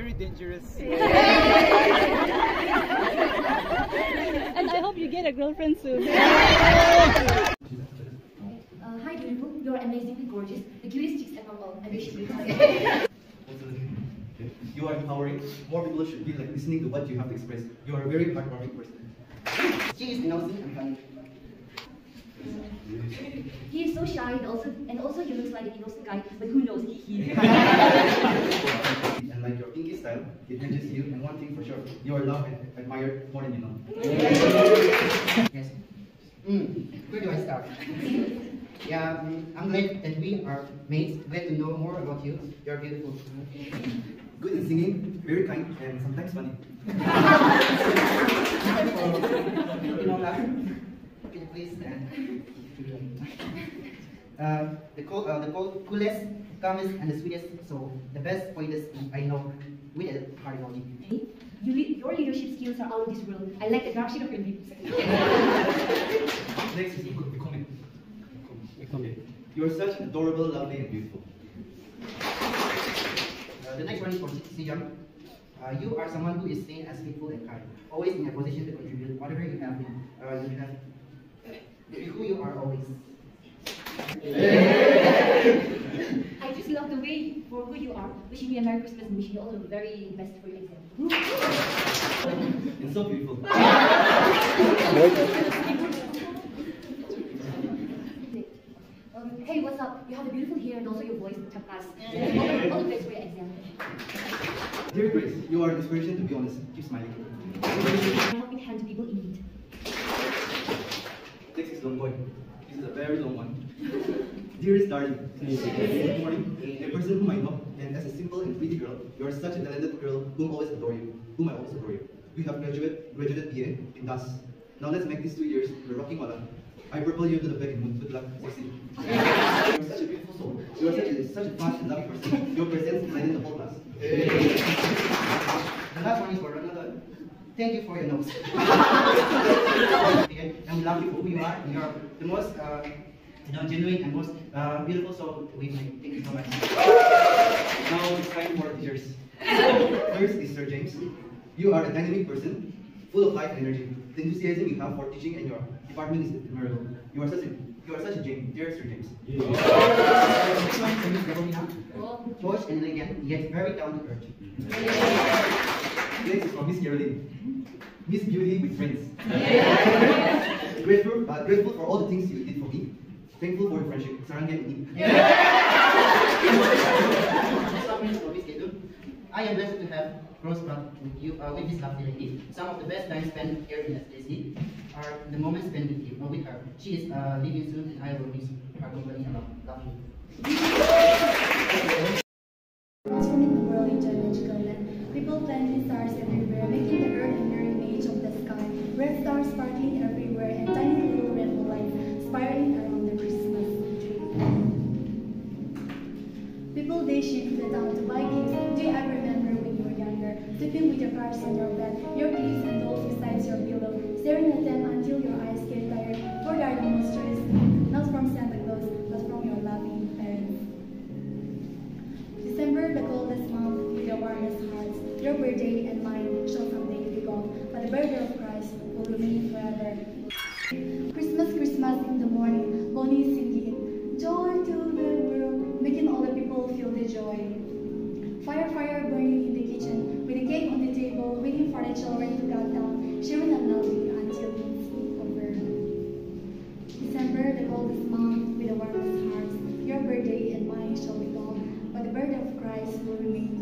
very dangerous. and I hope you get a girlfriend soon. Uh, hi, beautiful. You're amazingly gorgeous. The cutest chicks ever. Well, I wish you. You are empowering. More people should be like listening to what you have to express. You are a very heartwarming person. She is innocent and funny. He is so shy and also, and also he looks like an innocent guy, but who knows? He, he. and like your kinky style, it matches you. And one thing for sure, you are loved and admired more than you know. Yes. Mm, where do I start? yeah, mm, I'm glad that we are mates. Glad to know more about you. You're beautiful. Good in singing, very kind, and sometimes funny. you know that? Can you please stand? Uh, the, cool, uh, the cool, coolest, calmest, and the sweetest. So the best poetess I know with a hard emoji. You, your leadership skills are out of this world. I like the dark shade of your lips. Next is Ikome. Ikome. You are such adorable, lovely, and beautiful. Uh, the next one is for Sijang. Uh, you are someone who is seen as faithful and kind, always in a position to contribute whatever you have been. Uh, you have be who you are always. I just love the way for who you are. Wishing you a Merry Christmas and wishing you all the very best for your exam. And so beautiful. Um, hey, what's up? You have a beautiful hair and also your voice, tapas. All, all the best for your exam. Dear Grace, you are an inspiration to be honest. Keep smiling. A helping hand to people in need. Is Long Boy. This is a very long one. Dearest darling, good morning. A person whom I know, and as a simple and pretty girl, you are such a talented girl whom always adore you, whom I always adore you. We have graduate, graduated BA in DAS. Now let's make these two years the rocking wala. I propel you to the back and moon. Good luck, succeed. You are such a beautiful soul. You are such a, such a fun and loving person. Your presence enlightened the whole class. The last one is for another. Thank you for your notes. okay, I'm lovely for who you are. You are the most uh, you know, genuine and most uh, beautiful soul we make. Thank you so much. Now it's time for teachers. First is Sir James. You are a dynamic person, full of life and energy. The enthusiasm you have for teaching and your department is admirable. You are such a you are such a James, dear Sir James. Next one is Miss Gabolina. Posh and elegant, yet very down to earth. Next is from Miss Caroline. Miss Beauty with friends. grateful, uh, grateful for all the things you did for me. Thankful for your friendship. Sarangan ini. Next one is for Miss I am blessed to have crossed paths with you uh, with this lovely lady. Some of the best times spent here in SJC are the moments spent with you, uh, with her. She is uh, leaving soon, and I will miss her company a lot. Love you. Transforming the world into a magical land. People planting stars everywhere, making the earth a of the sky. Red stars sparkling everywhere, and tiny little rainbow lights spiraling around the Christmas tree. People dashing to the town to buy gifts. Do you ever remember when you were younger, sleeping with your cards on your bed, your keys and dolls beside your pillow, staring at them until your eyes burning in the kitchen, with the cake on the table, waiting for the children to come down, sharing and loving until it's over. December, the coldest month with the warmest hearts. Your birthday and mine shall be gone, but the birthday of Christ will remain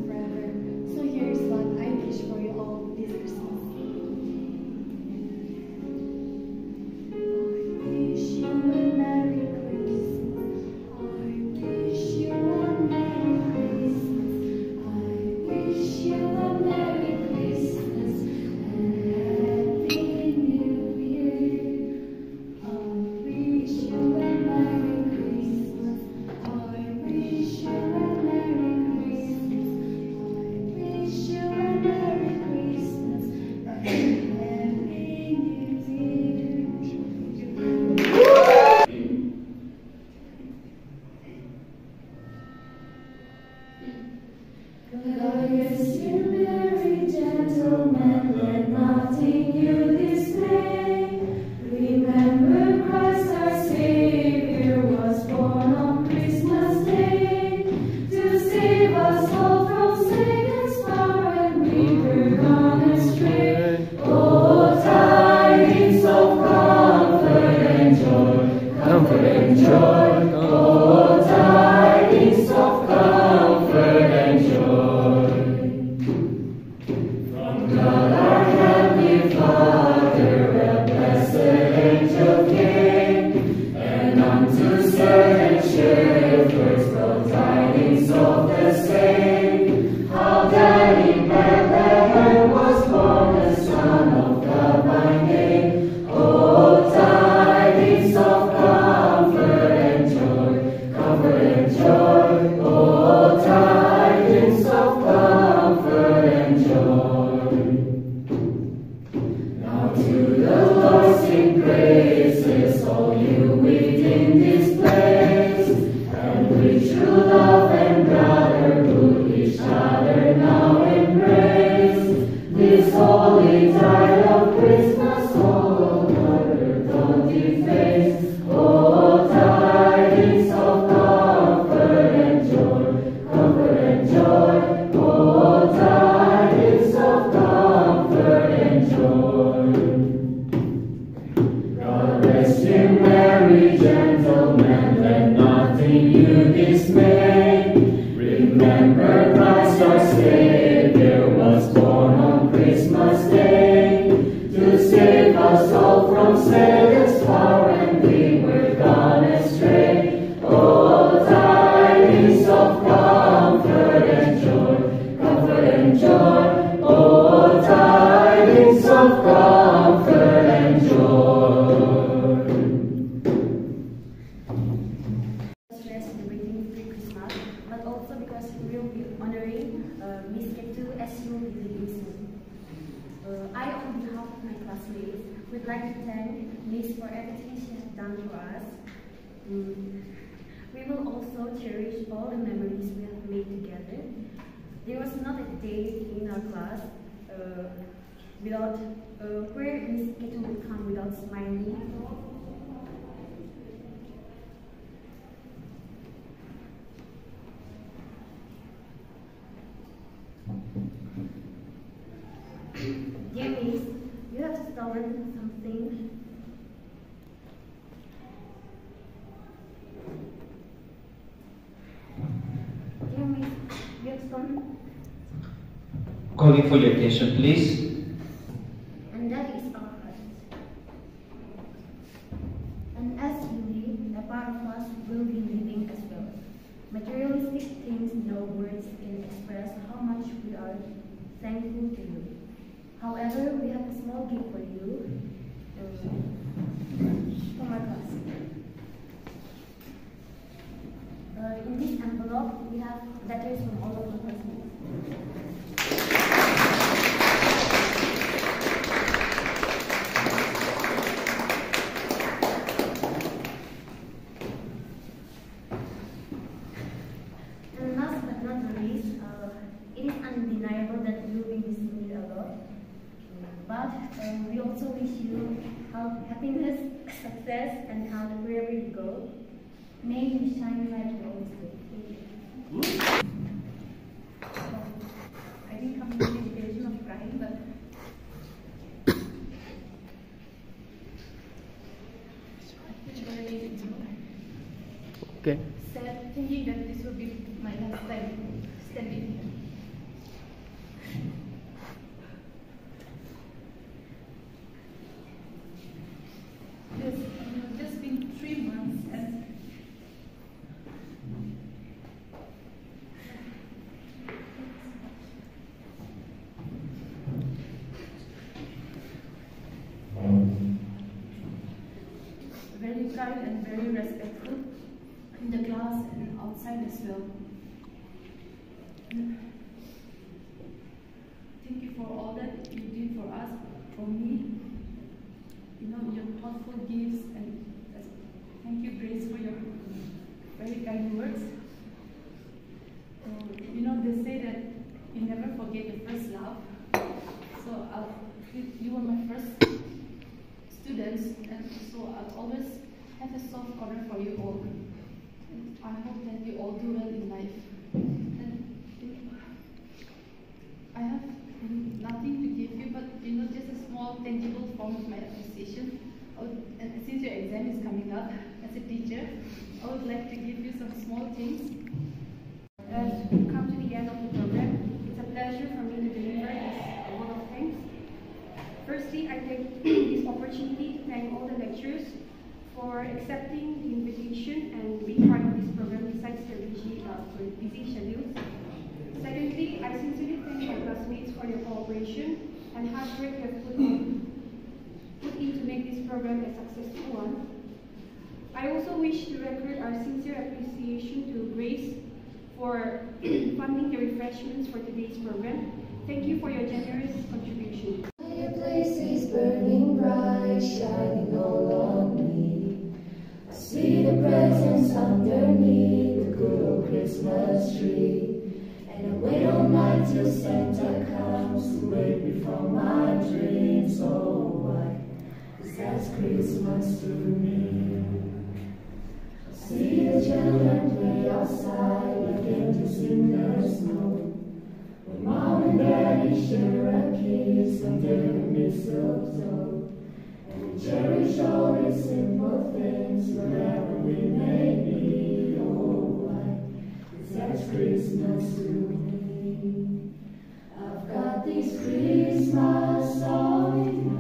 stress would like to thank Miss for everything she has done for us. Mm. We will also cherish all the memories we have made together. There was not a day in our class uh, without uh, where Miss Ketu would come without smiling Dear Miss, you have stolen something. Calling for your attention, please. and that is our heart. And as you leave, a part of us will be leaving as well. Materialistic things, no words can express how much we are thankful to you. However, we have a small gift for you um, from our class. Uh, in this envelope, we have letters from all of the classmates. And last but not least, uh, it is undeniable that you will be missing you a lot. But um, we also wish you health, happiness, success, and health wherever you go. May you shine like you always do. Thank you. I didn't come to the occasion of crying, but it's very Okay. sad thinking that this will be my last time standing here. Yes, it has just been three months and and very respectful in the class and outside as well. Thank you for all that you did for us, for me. You know, your thoughtful gifts and thank you, Grace, for your very kind words. Uh, you know, they say that you never forget forget your first love. So uh, you, you were my first students, and so I'll always have for you all. I hope that you all do well in life. And I have nothing to give you, but you know, just a small tangible form of my appreciation. And since your exam is coming up, as a teacher, I would like to give you some small things we come to the end of the program, it's a pleasure for me to deliver this word of thanks. Firstly, I take this opportunity to thank all the lecturers for accepting the invitation and being part of this program besides their busy, uh, schedules. Secondly, I sincerely thank my classmates for their cooperation and hard work you have put, on, put in to make this program a successful one. I also wish to record our sincere appreciation to Grace for funding the refreshments for today's program. Thank you for your generous contribution. And wait all night till Santa comes to wake me from my dreams. Oh, why? 'Cause that's Christmas to me. See the children play outside like angels in the snow. When mom and daddy share a kiss under the mistletoe. And we cherish all these simple things wherever we may be. Oh, why? that's Christmas to me. This Christmas song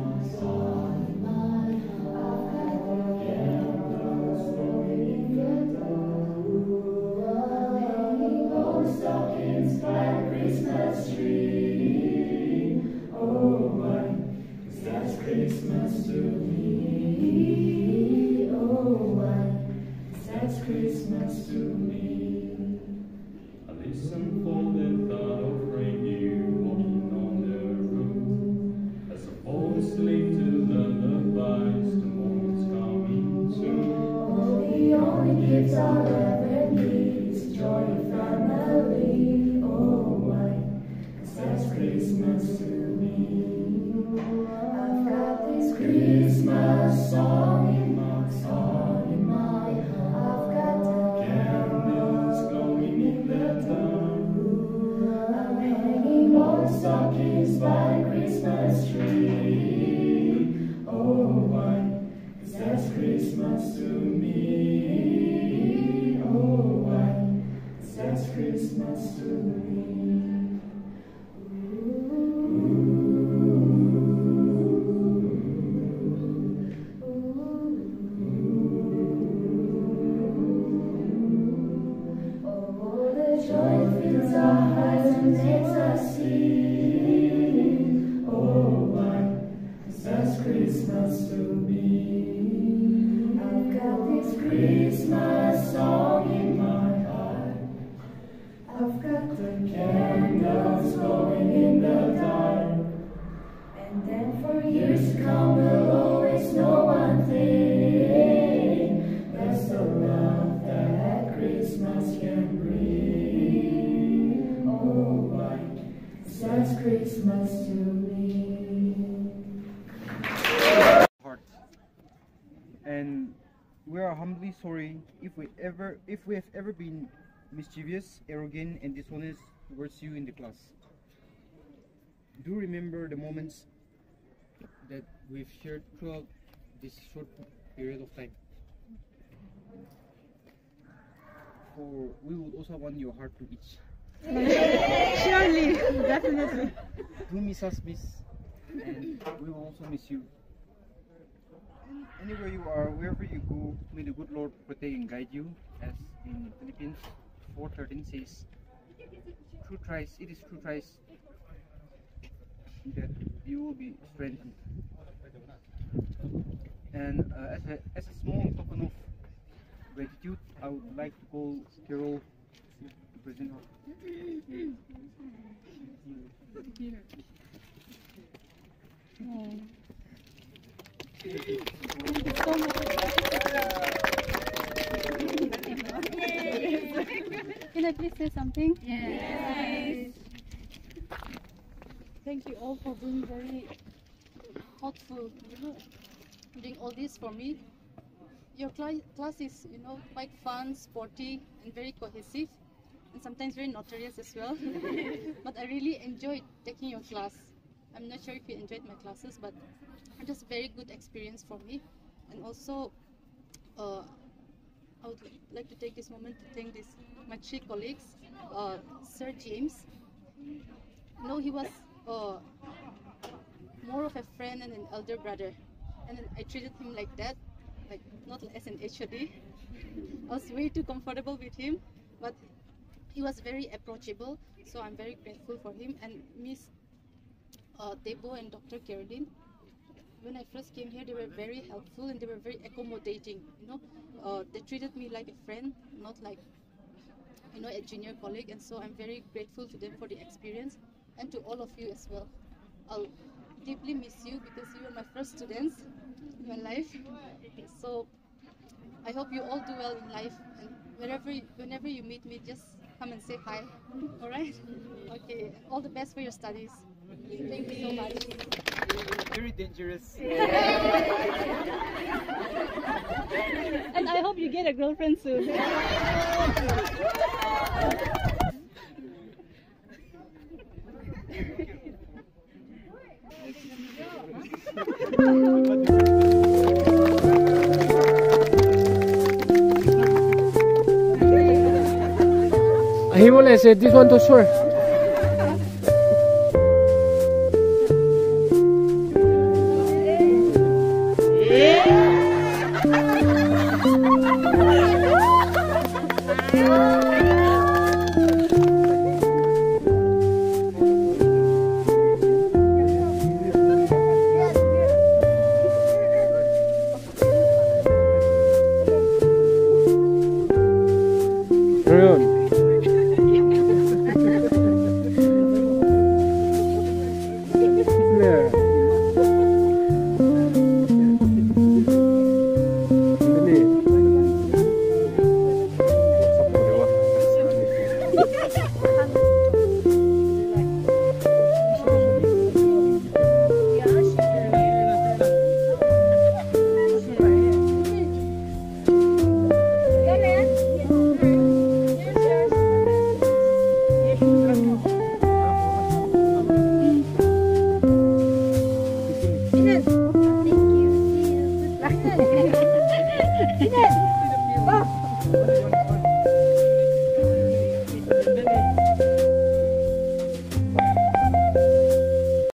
only gifts I'll ever need is joy of family. Oh, why? 'Cause that's Christmas to me. I've got this Christmas song Christmas to me. If we ever if we have ever been mischievous, arrogant, and dishonest towards you in the class. Do remember the moments that we've shared throughout this short period of time. For we would also want your heart to itch. Surely, definitely. Do miss us, miss, and we will also miss you. Anywhere you are, wherever you go, may the good Lord protect and guide you, as in Philippians 4:13 says. Through Christ, it is through Christ that you will be strengthened. And uh, as, a, as a small token of gratitude, I would like to call Carol to present her. Can I please say something? Yes. thank you all for being very thoughtful, you know, doing all this for me. Your cli- class is, you know, quite fun, sporty, and very cohesive, and sometimes very notorious as well. but I really enjoyed taking your class. I'm not sure if you enjoyed my classes, but a very good experience for me. And also, uh, I would like to take this moment to thank this my three colleagues, uh, Sir James. No, he was uh, more of a friend and an elder brother, and I treated him like that, like not as an HOD. I was way too comfortable with him, but he was very approachable, so I'm very grateful for him. And Miss uh, Debo and Dr. Geraldine, when I first came here, they were very helpful and they were very accommodating. You know, uh, they treated me like a friend, not like you know a junior colleague. And so I'm very grateful to them for the experience, and to all of you as well. I'll deeply miss you because you were my first students in my life. So I hope you all do well in life, and wherever, whenever you meet me, just come and say hi. All right? Okay. All the best for your studies. Thank you so much. Very dangerous. And I hope you get a girlfriend soon. He will say this one to sure.